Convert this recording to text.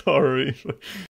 story.